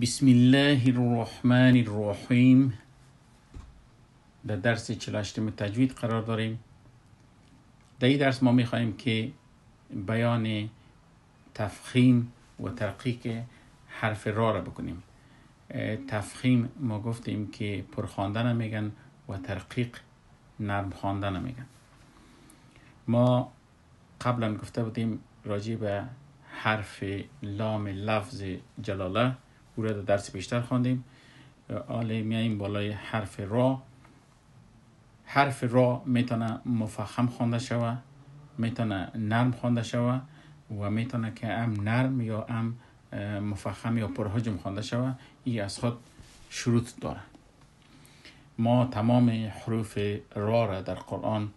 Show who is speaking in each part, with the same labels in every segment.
Speaker 1: بسم الله الرحمن الرحیم در درس 48 تجوید قرار داریم. در این درس ما می‌خواهیم که بیان تفخیم و ترقیق حرف را را بکنیم. تفخیم ما گفتیم که پرخواندن میگن و ترقیق نرم خواندن میگن. ما قبلا گفته بودیم راجع به حرف لام لفظ جلاله. او را در درس بیشتر خواندیم. حالا میاییم بالای حرف را. حرف را می‌تونه مفخم خوانده شوه می‌تونه نرم خوانده شوه و می‌تونه که ام نرم یا ام مفخم یا پرحجم خوانده شوه. این از خود شروط داره. ما تمام حروف را را در قرآن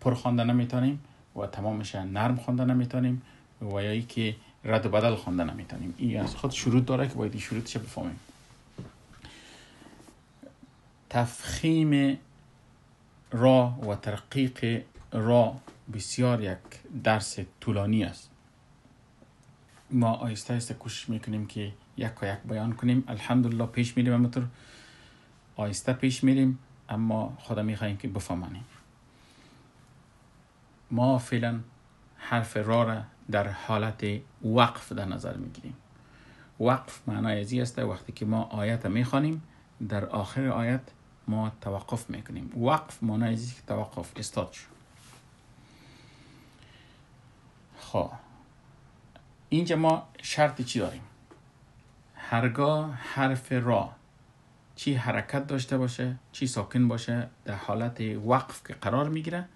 Speaker 1: پر خوانده نمی‌تونیم و تمامش نرم خوانده نمی‌تونیم. و یا ای که رد و بدل خوانده نمی‌تونیم این از خود شروط داره که باید این شروطش بفهمیم. تفخیم را و ترقیق را بسیار یک درس طولانی است. ما آیسته آیسته کوشش می‌کنیم که یک و یک بیان کنیم. الحمدلله پیش میریم همونطور آیسته پیش میریم اما خدا میخواییم که بفهمانیم. ما فعلا حرف را را در حالت وقف در نظر می‌گیریم. وقف معنای ازی است وقتی که ما آیت می‌خوانیم در آخر آیت ما توقف می‌کنیم. وقف معنای ازی که توقف استاد شد خب. اینجا ما شرط چی داریم؟ هرگاه حرف را چی حرکت داشته باشه چی ساکن باشه در حالت وقف که قرار می‌گیره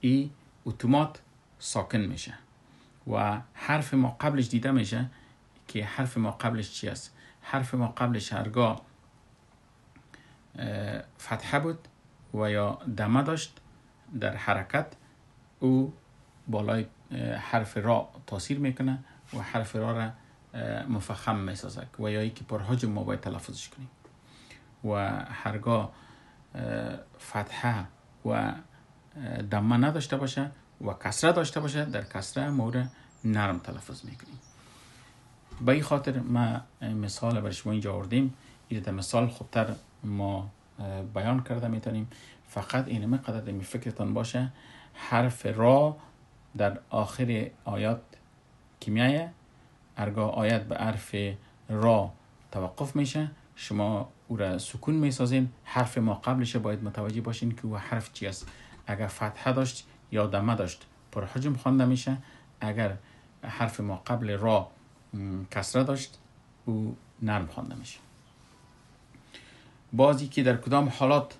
Speaker 1: ای اتومات ساکن میشه و حرف ما قبلش دیده میشه که حرف ما قبلش چی است؟ حرف ما قبلش هرگاه فتحه بود و یا دمه داشت در حرکت او بالای حرف را تاثیر می‌کنه و حرف را را مفخم می‌سازه و یا ای که پرحجم ما باید تلفظش کنیم. و هرگاه فتحه و دمه نداشته باشه و کسره داشته باشه در کسره مورد نرم تلفظ می‌کنیم. به این خاطر ما مثال برای شما اینجا آوردیم. این مثال خوبتر ما بیان کرده می‌تونیم. فقط این مقدر می فکرتان باشه. حرف را در آخر آیات که میایه ارگاه آیت به حرف را توقف میشه. شما او را سکون می‌سازین. حرف ما قبلش باید متوجه باشین که او حرف چی است. اگر فتحه داشت یا دمه داشت پر حجم خوانده میشه اگر حرف ما قبل را کسره داشت او نرم خوانده میشه بازی که در کدام حالات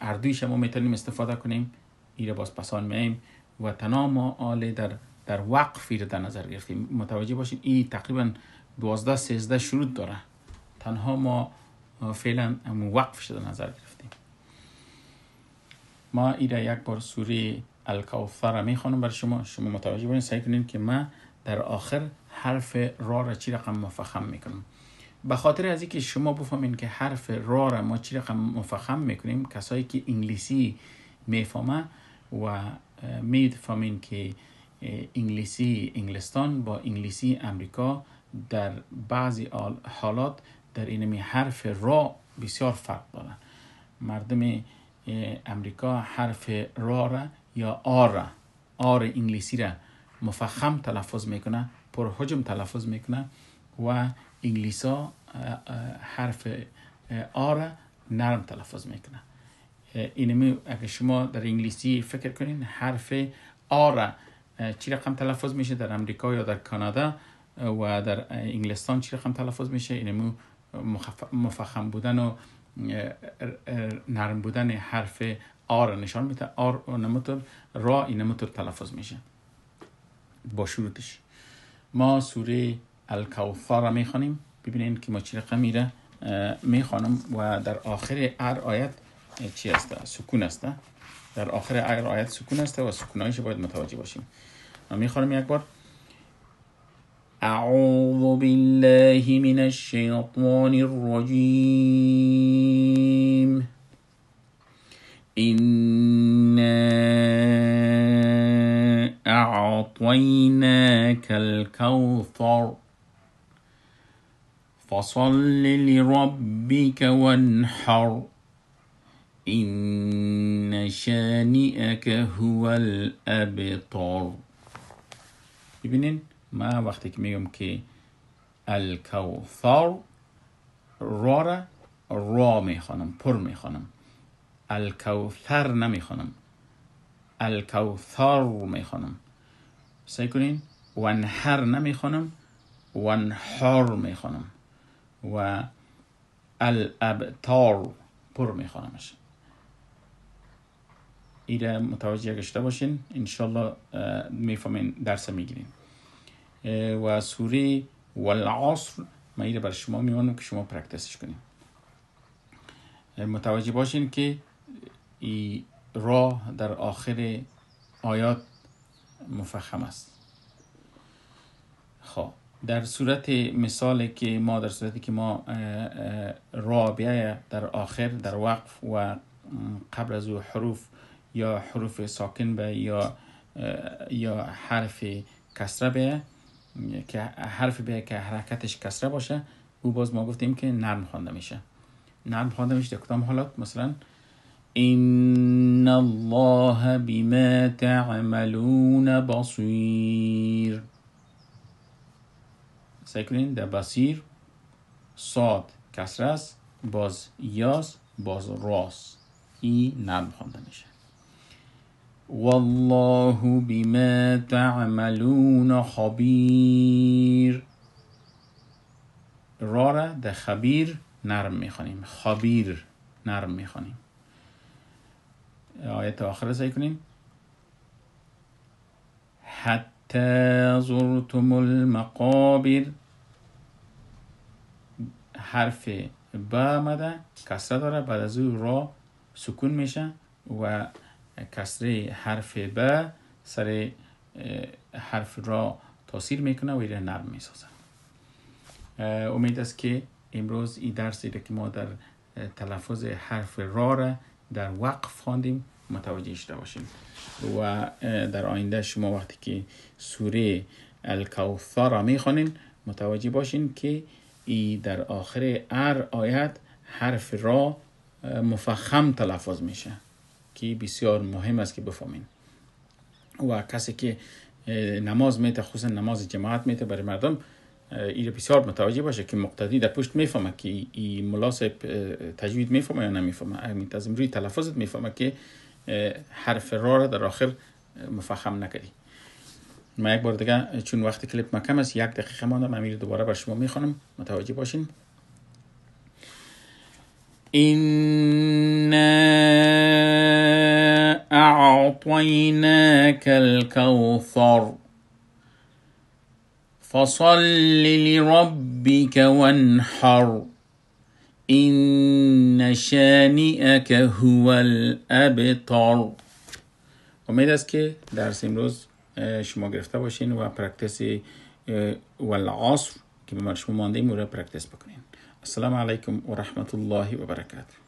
Speaker 1: اردویش ما می‌تونیم استفاده کنیم ایره باز پسان میاییم و تنها ما آل در در وقف رو در نظر گرفتیم. متوجه باشین این تقریبا 12 13 شروط داره. تنها ما فعلا وقفش در نظر گرفتیم. ما ایره یک بار سوره الکوثر می‌خوانم بر شما. شما متوجه باشین سعی کنین که ما در آخر حرف را را چی رقم مفخم می‌کنم. به خاطر از اینکه شما بفهمین که حرف را را ما چی رقم مفخم می‌کنیم کسایی که انگلیسی می‌فهمه و می‌فهمین که انگلیسی انگلستان با انگلیسی امریکا در بعضی حالات در اینمی حرف را بسیار فرق داره مردم امریکا حرف را را یا آر آر انگلیسی را مفخم تلفظ می‌کنه پر حجم تلفظ می‌کنه و انگلیسا حرف آر نرم تلفظ می‌کنه. اینمی اگه شما در انگلیسی فکر کنین حرف آر چی رقم تلفظ میشه در امریکا یا در کانادا؟ و در انگلستان چی رقم تلفظ میشه؟ اینمو مفخم بودن و نرم بودن حرف آر نشان میده. آر نموتر را اینموتر تلفظ میشه. با شروطش. ما سوره الکوثر را می‌خوانیم. ببینید که ما چی رقم میره می‌خوانم و در آخر هر آیت چی است؟ سکون است. در آخر هر آیت سکون است و سکونایش باید متوجه باشیم. ما می‌خوانم یک بار. أعوذ بالله من الشيطان الرجيم إنا أعطيناك الكوثر. فصل لربك وانحر. این شانئك هو الابتر. ببینین من وقتی که میگم که الکوثر را را را میخوانم پر میخوانم الکوثر نمی‌خوانم الکوثر می‌خوانم سعی کنین. ونحر نمی‌خوانم ونحر می‌خوانم و الابتار پر میخوانمش ایره متوجه گشته باشین. انشالله می‌فهمین درس می‌گیرین. و سوره والعصر. من ایره بر شما میمانم که شما پرکتسش کنیم متوجه باشین که ای راه در آخر آیات مفخم است. خب در صورت مثال که ما در صورتی که ما رابعه در آخر در وقف و قبل از او حروف یا حروف ساکن به یا یا حرف کسره به که حرف به که حرکتش کسره باشه او باز ما گفتیم که نرم خوانده میشه. نرم خوانده میشه در کدام حالات مثلا این الله بما تعملون بصیر سعی در بصیر صاد کسره است باز یاس باز راس. ای نرم خوانده میشه. والله بما تعملون خبیر. را را خبیر نرم می‌خوانیم. خبیر نرم می‌خوانیم. آیت آخر سعی کنیم. حتی زرتم المقابر. حرف با آمده کسره داره بعد از او را سکون میشه و کسره حرف ب سر حرف را تاثیر می‌کنه و ایره نرم می‌سازه. امید است که امروز این درسی که ما در تلفظ حرف را را در وقف خواندیم متوجه شده باشیم. و در آینده شما وقتی که سوره الکوثر را می‌خوانین متوجه باشین که ای در آخر ار آیت حرف را مفخم تلفظ میشه که بسیار مهم است که بفهمین. و کسی که نماز میته خصوصا نماز جماعت میته برای مردم این بسیار متوجه باشه که مقتدی در پشت می‌فهمه که این ملاسب تجوید می‌فهمه یا نمی‌فهمه. منتظم روی تلفظت می‌فهمه که حرف را را در آخر مفخم نکردی. ما یک بار دیگه چون وقت کلیپ ما کم است یک دقیقه مانده من دوباره بر شما می‌خوانم. متوجه باشین. إنا أعطيناك الكوثر فصل لربك وانحر. إن شانئك هو الأبتر. امید است که درس امروز شما گرفته باشین و پرکتس والعصر که به شما مانده این رو پرکتس بکنین. السلام عليكم ورحمة الله وبركاته